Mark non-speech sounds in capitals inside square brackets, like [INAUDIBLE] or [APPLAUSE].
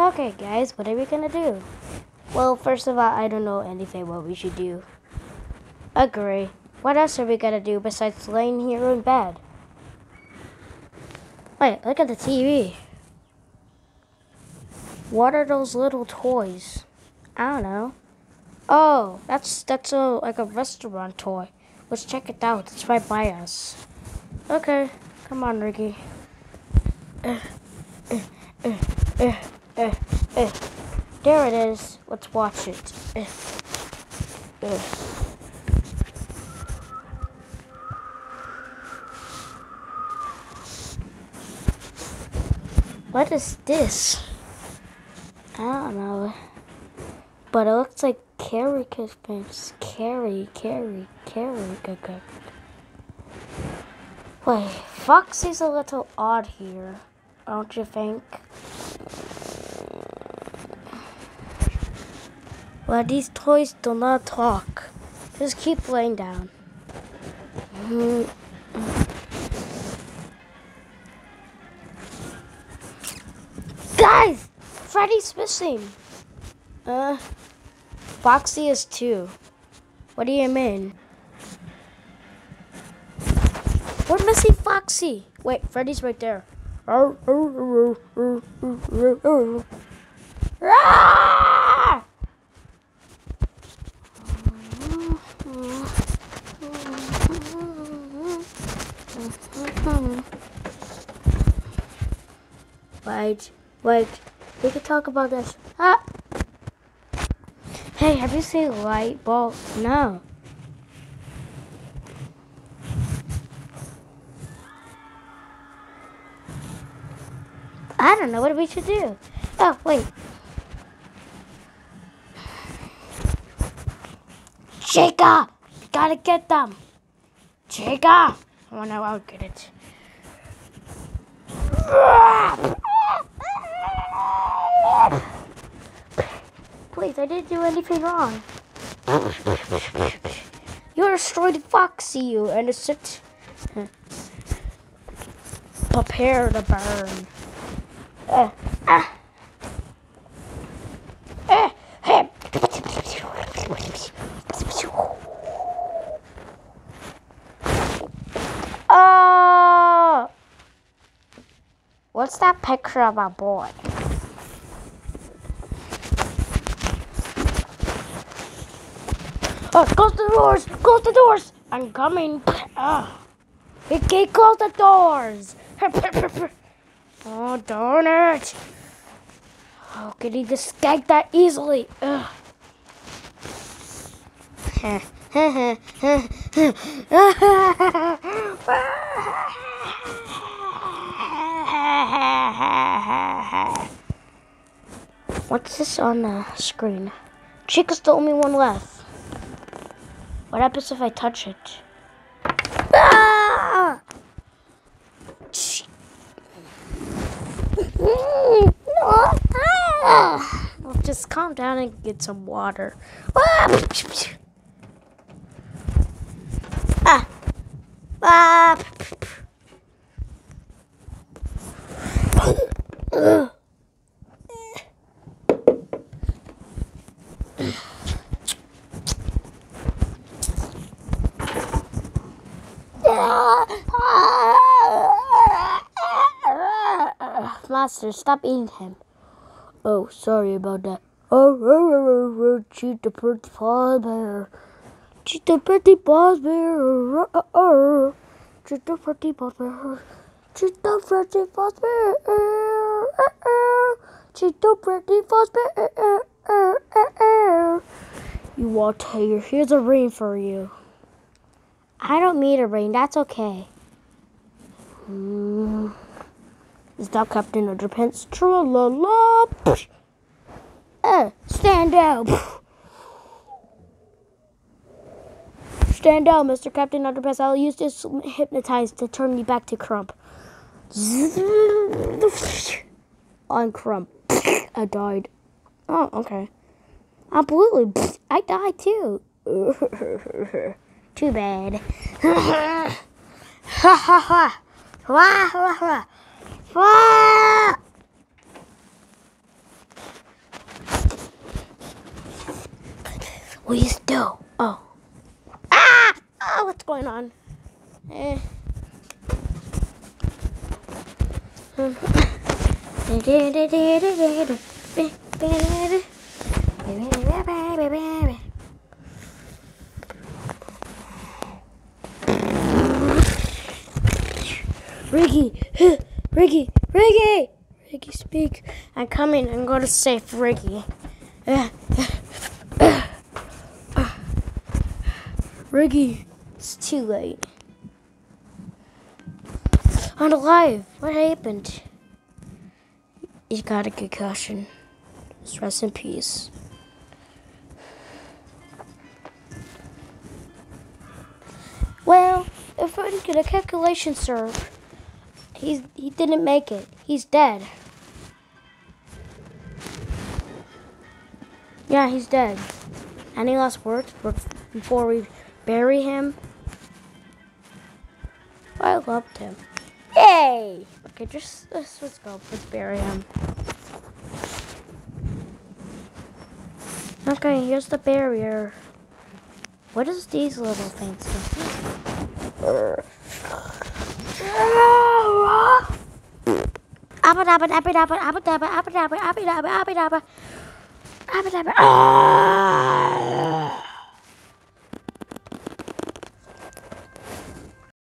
Okay, guys, what are we gonna do? Well, first of all, I don't know anything what we should do. Agree. What else are we gonna do besides laying here in bed? Wait, look at the TV. What are those little toys? I don't know. Oh, that's that's a like a restaurant toy. Let's check it out. It's right by us. Okay, come on, Ricky. Uh, uh, uh, uh, uh. There it is. Let's watch it. Uh, uh. What is this? I don't know. But it looks like Carrie Christmas. Carrie, Carrie, Carrie. Good, good. Wait, Foxy's a little odd here, don't you think? Well, these toys do not talk. Just keep laying down. Mm. Guys! Freddy's missing. Uh, Foxy is too. What do you mean? We're missing Foxy. Wait, Freddy's right there. Wait, wait. We can talk about this. Ah! Hey, have you seen light bulb? No. I don't know what we should do. Oh, wait. Chica! Gotta get them! Chica! Oh no, I'll get it. Please, I didn't do anything wrong. You destroyed Foxy, you innocent. Prepare to burn. Uh, ah. What's that picture of a boy? Oh, close the doors! Close the doors! I'm coming. Ah. Oh. You can't close the doors. [LAUGHS] oh, darn it. How could he just gag that easily? Ugh. [LAUGHS] Ah. [LAUGHS] What's this on the screen? Chica's the only one left. What happens if I touch it? Ah! Well, just calm down and get some water. Ah! Ah! Master, stop eating him. Oh, sorry about that. Oh, oh, oh, oh, cheat the pretty paws bear. Cheat the pretty paws bear. Oh, oh, oh. Cheat the pretty paws bear. Cheat the pretty paws bear. Oh, oh. Cheat the pretty paws bear. Oh, oh, oh. You want to Here's a ring for you. I don't need a ring. That's okay. Mm. Stop Captain Underpants. Tra la la. Uh, stand down. Stand down, Mr. Captain Underpants. I'll use this hypnotize to turn me back to Crump. On Crump. I died. Oh, okay. Absolutely. I died too. [LAUGHS] Too bad. [LAUGHS] ha ha ha. Ha ha ha. Fuck! Will you still? Oh. Ah! Oh, what's going on? Eh. [LAUGHS] Ricky! Ricky, Ricky, Ricky, speak. I'm coming. I'm going to save Ricky. Ricky, it's too late. I'm alive. What happened? He got a concussion. Just rest in peace. Well, if I get a calculation, sir, he's he didn't make it. He's dead. Yeah, he's dead. Any last words before we bury him? I loved him. Yay! Okay, just let's, let's go. Let's bury him. Okay, here's the barrier. What is these little things? Abba dabba dabba dabba abba dabba abba dabba abba dabba abba dabba abba dabba.